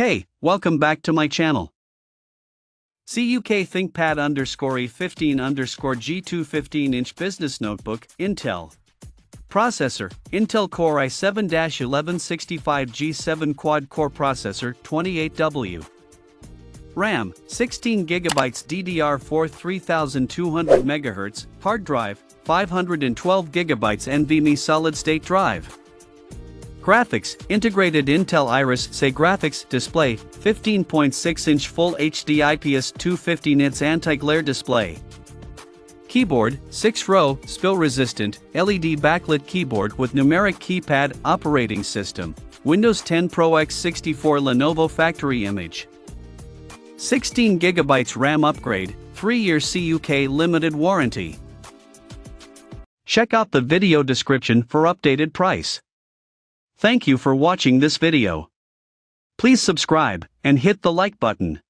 Hey, welcome back to my channel. CUK ThinkPad underscore E15 underscore G2 15 inch business notebook, Intel. Processor, Intel Core i7-1165G7 quad core processor, 28W. RAM, 16GB DDR4 3200 MHz, hard drive, 512GB NVMe solid state drive. Graphics, integrated Intel Iris Xe graphics display, 15.6-inch Full HD IPS 250 nits anti-glare display. Keyboard, 6-row, spill-resistant, LED backlit keyboard with numeric keypad operating system. Windows 10 Pro X64 Lenovo factory image. 16GB RAM upgrade, 3-year CUK limited warranty. Check out the video description for updated price. Thank you for watching this video. Please subscribe and hit the like button.